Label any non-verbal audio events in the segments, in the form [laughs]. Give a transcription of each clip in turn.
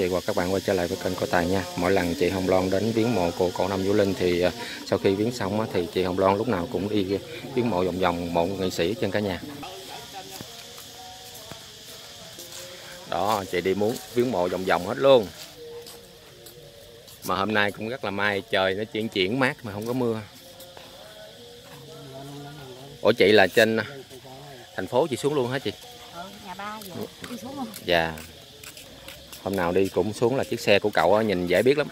chị và các bạn quay trở lại với kênh của Tài nha. Mỗi lần chị Hồng Loan đến viếng mộ của cậu Năm Vũ Linh thì à, sau khi viếng xong thì chị Hồng Loan lúc nào cũng đi viếng mộ vòng vòng mộ nghệ sĩ trên cả nhà. Đó chị đi muốn viếng mộ vòng vòng hết luôn. Mà hôm nay cũng rất là may trời nó chuyển chuyển mát mà không có mưa. Ủa chị là trên thành phố chị xuống luôn hả chị? Ờ, nhà ba vậy. Đi xuống không Dạ Hôm nào đi cũng xuống là chiếc xe của cậu nhìn dễ biết lắm.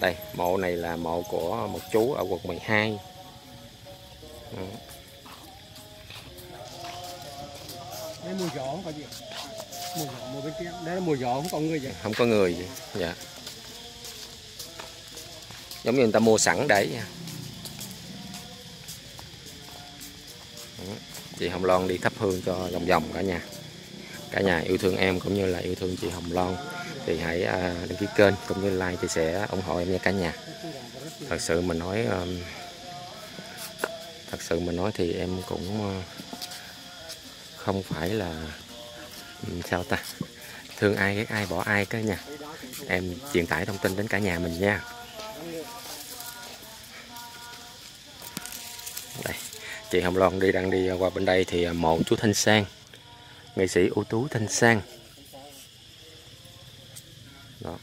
Đây, mộ này là mộ của một chú ở quận 12 Đó. đây mùa gió không có gì mùa gió mùa bên kia. Đây là mùa gió không có người vậy? Không có người gì. Dạ. Giống như người ta mua sẵn để nha Chị Hồng Loan đi thắp hương cho vòng vòng cả nhà. Cả nhà yêu thương em cũng như là yêu thương chị Hồng Loan. Thì hãy à, đăng ký kênh cũng như like chia sẻ ủng hộ em nha cả nhà. Thật sự mình nói Thật sự mình nói thì em cũng ờ, không phải là sao ta? Thương ai ghét ai bỏ ai cái nha em truyền tải thông tin đến cả nhà mình nha. Chị Hồng Loan đi đang đi qua bên đây thì mộ chú Thanh Sang nghệ sĩ ưu tú Thanh Sang. Đó.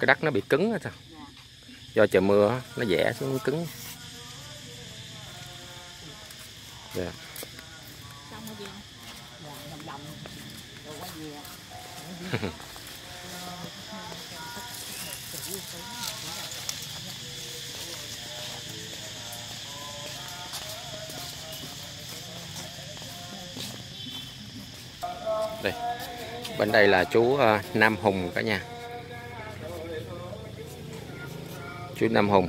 Cái đất nó bị cứng sao? Do trời mưa nó dẻ xuống cứng. Dạ. Xong rồi [laughs] đây. Bên đây là chú ờ, Nam Hùng cả nhà. Chú Nam Hùng,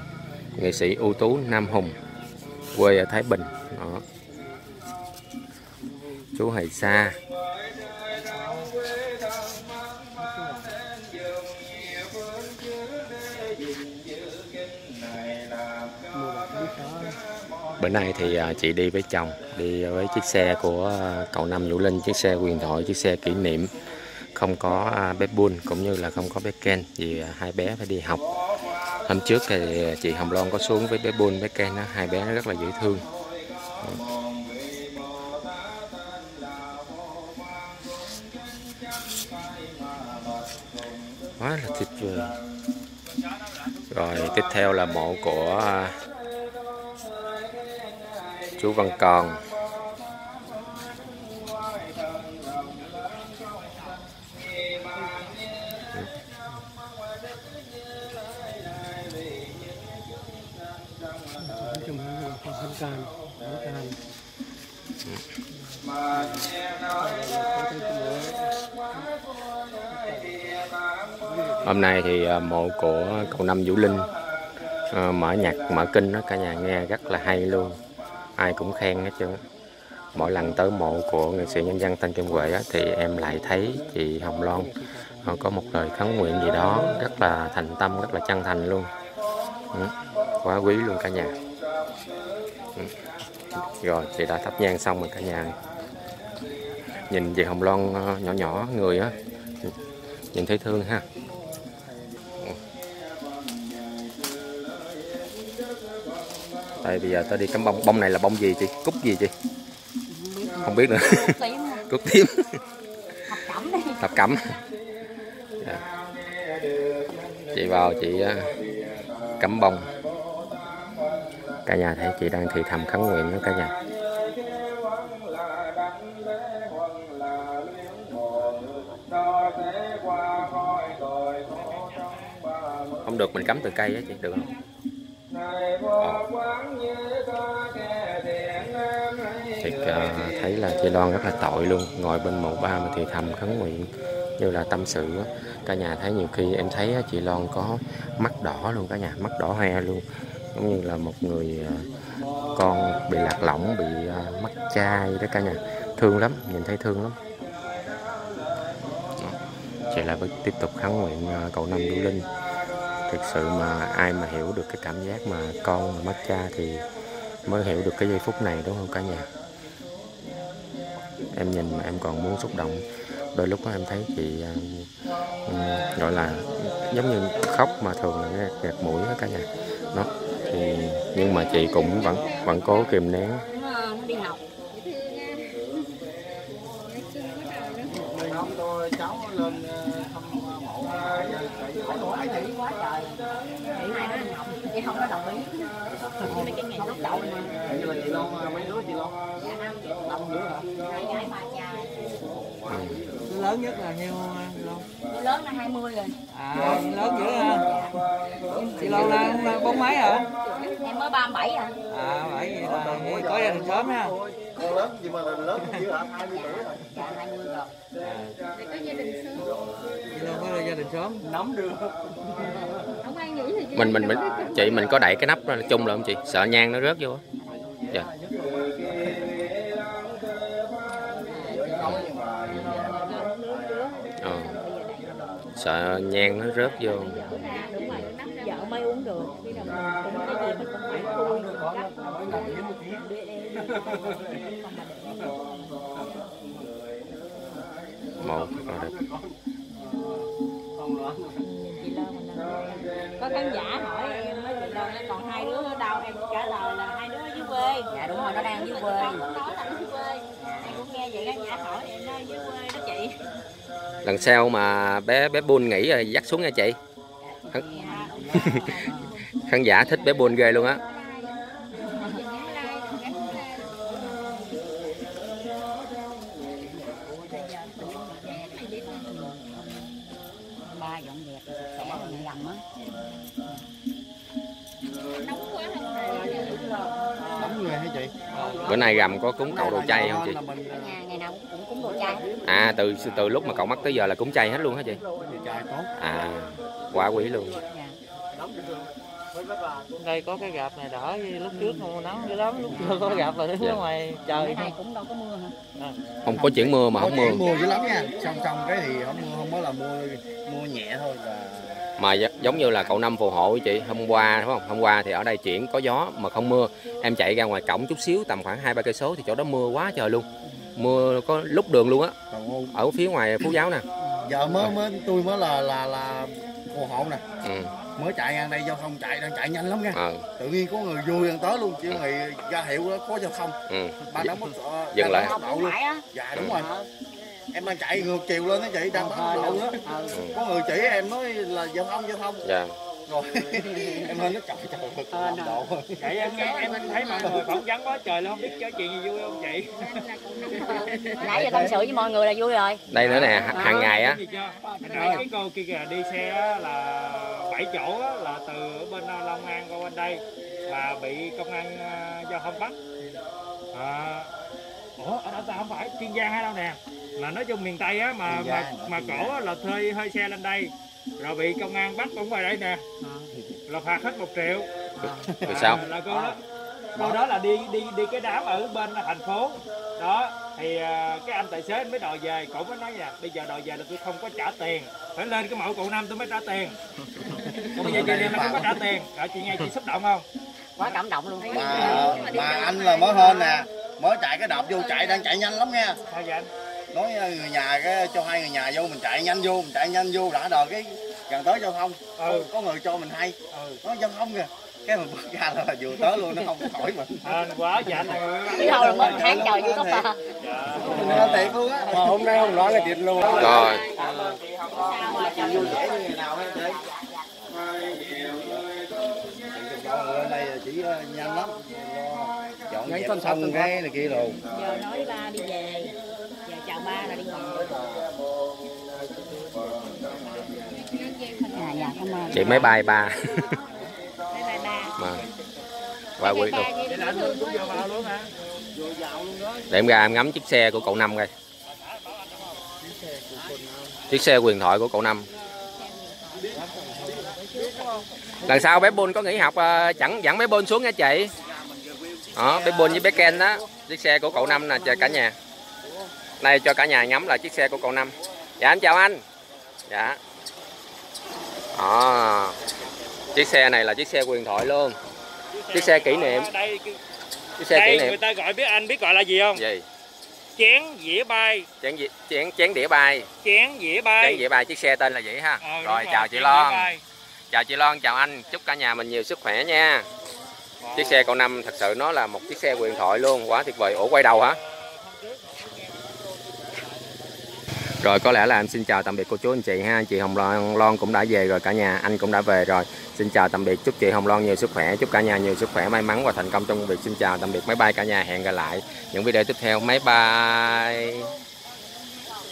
nghệ sĩ ưu tú Nam Hùng, quê ở Thái Bình. Đó. Chú Hầy Sa. Bữa nay thì à, chị đi với chồng đi với chiếc xe của à, cậu Năm Vũ Linh chiếc xe huyền thoại chiếc xe kỷ niệm. Không có à, bé Bun cũng như là không có bé Ken vì hai bé phải đi học. Hôm trước thì chị Hồng Loan có xuống với bé Bun bé Ken đó, hai bé nó rất là dễ thương. Quá là tuyệt vời. Rồi tiếp theo là mộ của chú Văn Còn. Hôm nay thì à, mộ của cậu Năm Vũ Linh à, mở nhạc, mở kinh đó, cả nhà nghe rất là hay luôn ai cũng khen hết trơn mỗi lần tới mộ của nghệ sĩ nhân dân Tân Kim Huệ á, thì em lại thấy chị Hồng Loan ờ, có một lời khấn nguyện gì đó rất là thành tâm rất là chân thành luôn ừ. quá quý luôn cả nhà ừ. rồi chị đã thắp nhang xong rồi cả nhà nhìn chị Hồng Loan ờ, nhỏ nhỏ người á nhìn thấy thương ha Đây bây giờ tôi đi cắm bông. Bông này là bông gì chị? Cúc gì chị? Không biết nữa. [laughs] Cúc tím. Thập cẩm Dạ. chị vào chị cắm bông. Cả nhà thấy chị đang thì thầm khấn nguyện đó cả nhà. Không được mình cắm từ cây á chị được không? Ờ. Thiệt uh, thấy là chị Loan rất là tội luôn. Ngồi bên mộ ba mà thì thầm khấn nguyện Như là tâm sự. Cả nhà thấy nhiều khi em thấy chị Loan có mắt đỏ luôn cả nhà Mắt đỏ hoe luôn. Giống như là một người ờ, con bị lạc lõng Bị ờ, mất cha đó cả nhà. Thương lắm, nhìn thấy thương lắm. Chị lại tiếp tục khấn nguyện ờ, cầu năm du Linh. Thực sự mà ai mà hiểu được cái cảm giác mà con mà mất cha thì mới hiểu được cái giây phút này đúng không cả nhà? Em nhìn mà em còn muốn xúc động. Đôi lúc đó em thấy chị à, gọi là giống như khóc mà thường là gạt, gạt mũi đó cả nhà. Nó thì nhưng mà chị cũng vẫn vẫn cố kìm nén. Cháu lên thăm mộ hỏi chị quá trời chị này nó đi học. chị không có đồng ý mấy cái ngày lúc đầu mà như là chị Loan mấy đứa chị Loan dạ năm năm đứa hả? hai gái ba trai lớn nhất là nhiêu Đứa lớn nó 20 rồi. À lớn dữ ha. Chị lâu là bốn mấy hả? Em mới 37 à. À vậy vậy là vậy có gia đình sớm ha. Con lớn gì mà lớn dữ hả? 20 tuổi rồi. dạ 20 rồi. Chị lâu có gia đình sớm. Nắm được. mình mình mình chị, mình có đẩy cái nắp ra chung lại không chị? Sợ nhang nó rớt vô dạ. Ờ. sợ nhang nó rớt vô. Rồi vợ mới uống được. bây giờ mình cũng cái gì mình cũng phải khui một rồi chị Loan mình có khán giả hỏi em mới chị nó còn hai đứa ở đâu? Em trả lời là hai đứa ở dưới quê. Dạ đúng rồi nó đang dưới quê. Nói là dưới quê. Em cũng nghe vậy khán giả hỏi em nói dưới quê đó chị. Lần sau mà bé bé bun nghỉ rồi dắt xuống nha chị. Khán, khán giả thích bé bun ghê luôn á bữa nay gầm có cúng cậu đồ chay không chị? Ngày nào cũng cúng đồ chay. À từ từ lúc mà cậu mất tới giờ là cúng chay hết luôn hả chị? À quá quý luôn. Dạ. đây có cái gạp này đỡ lúc trước không? Nắng dữ lắm lúc chưa có gạp là đứng Dạ. ngoài trời này cũng đâu có mưa hả? Không có chuyển mưa mà không mưa. Mua dữ lắm nha. Xong xong cái thì không mua không mới là mua mua nhẹ thôi là mà gi- giống như là cậu năm phù hộ với chị hôm qua đúng không? Hôm qua thì ở đây chuyển có gió mà không mưa. Em chạy ra ngoài cổng chút xíu tầm khoảng hai ba cây số thì chỗ đó mưa quá trời luôn. Mưa có lúc đường luôn á. Ở phía ngoài phú giáo nè. Giờ mới mới tôi mới là là là phù hộ nè. Ừ. mới chạy ngang đây giao thông chạy đang chạy nhanh lắm nha. Ờ, tự nhiên có người vui đang tới luôn chứ người ra hiệu đó có giao thông ừ. ba đóng mất Dừng lại. luôn. Dạ đúng rồi em đang chạy ngược chiều lên đó chị đang bắn tốc độ nữa có người chỉ em nói là giao thông giao thông. Dạ. Rồi [laughs] em lên nó trời trời tốc độ vậy em nghe em thấy mọi người phỏng vấn quá trời luôn không biết có chuyện gì vui không chị? Nãy giờ tâm sự với mọi người là vui rồi. Đây nữa nè h- hàng ngày á. cái cô kia kìa đi xe á, là bảy chỗ á, là từ ở bên ờ, Long An qua bên đây mà bị công an ờ, giao thông bắt. À, ủa ở đâu ta không phải kiên giang hay đâu nè? Là nói chung miền tây á mà mà mà cổ á, là thuê hơi xe lên đây. Rồi bị công an bắt cũng ngoài đây nè. Là phạt hết một triệu. Rồi sao? À, là cô đó. Cô đó là đi đi đi cái đám ở bên thành phố. Đó thì à, cái anh tài xế anh mới đòi về. Cổ mới nói nha bây giờ đòi về là tôi không có trả tiền. Phải lên cái mẫu cụ năm tôi mới trả tiền. Còn bây giờ chị em là không có trả tiền. Rồi chị nghe chị xúc động không? Quá cảm động luôn. Mà mà anh là mới hơn nè mới chạy cái đạp vô chạy đang chạy nhanh lắm nha sao vậy anh? Nói uh, người nhà cái cho hai người nhà vô mình chạy nhanh vô mình chạy nhanh vô đã đời cái gần tới giao thông. Ừ. có, người cho mình hay. Ừ. Nói giao thông kìa. Cái mình bước ra là vừa tới luôn nó không có hỏi mình. Hên quá dạ anh. Đi đâu là một tháng trời chưa có phà mình lên tiệt luôn á mà hôm nay không nói là tiệt luôn. Rồi dẹp xong cái này kia rồi giờ nói ba đi về giờ chào ba là đi ngồi dạ dạ chị máy bay ba bye bye ba mà quá quý luôn là luôn để em ra em ngắm chiếc xe của cậu năm coi chiếc xe quyền thoại của cậu năm lần sau bé Bôn có nghỉ học ờ, chẳng dẫn bé Bôn xuống nha chị đó bé Bôn với bé Ken đó chiếc xe của cậu năm nè chờ cả nhà. Đây cho cả nhà ngắm là chiếc xe của cậu năm. Dạ em chào anh. Dạ. Đó. Chiếc xe này là chiếc xe huyền thoại luôn. Chiếc xe kỷ niệm. chiếc xe kỷ niệm. người ta gọi biết anh biết gọi là gì không? Gì? Chén dĩa bay. Chén dĩa- chén chén đĩa bay. Chén dĩa bay. Chén đĩa bay chiếc xe tên là vậy ha. Ờ, đúng rồi chào chị chén Loan. dĩa bay. chào chị Loan chào anh. Chúc cả nhà mình nhiều sức khỏe nha chiếc xe cậu năm, thật sự nó là một chiếc xe huyền thoại luôn. Quá tuyệt vời. Ổ quay đầu hả? Rồi, có lẽ là em xin chào tạm biệt cô chú, anh chị ha. Chị Hồng Loan Loan cũng đã về rồi cả nhà. Anh cũng đã về rồi. Xin chào tạm biệt. Chúc chị Hồng Loan nhiều sức khỏe. Chúc cả nhà nhiều sức khỏe, may mắn và thành công trong công việc xin chào. Tạm biệt. Máy bay cả nhà. Hẹn gặp lại những video tiếp theo. Máy bay